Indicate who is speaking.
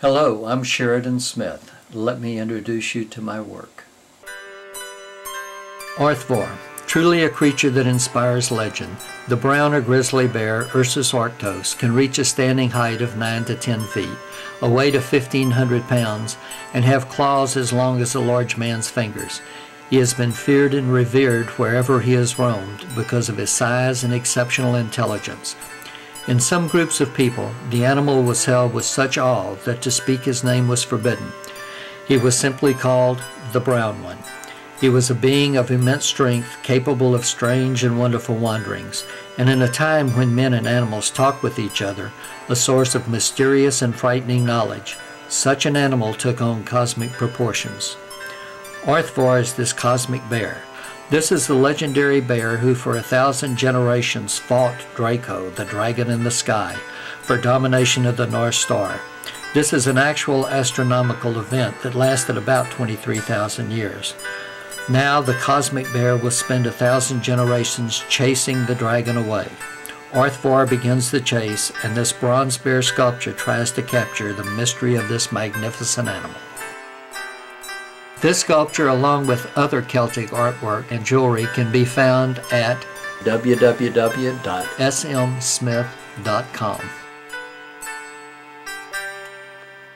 Speaker 1: Hello, I'm Sherridan Smith. Let me introduce you to my work. Arth Var, truly a creature that inspires legend, the brown or grizzly bear Ursus arctos can reach a standing height of 9 to 10 feet, a weight of 1,500 pounds, and have claws as long as a large man's fingers. He has been feared and revered wherever he has roamed because of his size and exceptional intelligence. In some groups of people, the animal was held with such awe that to speak his name was forbidden. He was simply called the Brown One. He was a being of immense strength, capable of strange and wonderful wanderings, and in a time when men and animals talked with each other, a source of mysterious and frightening knowledge, such an animal took on cosmic proportions. Arth Var is this cosmic bear. This is the legendary bear who for a thousand generations fought Draco, the dragon in the sky, for domination of the North Star. This is an actual astronomical event that lasted about 23,000 years. Now the cosmic bear will spend a thousand generations chasing the dragon away. Arth Var begins the chase, and this bronze bear sculpture tries to capture the mystery of this magnificent animal. This sculpture, along with other Celtic artwork and jewelry, can be found at www.smsmith.com.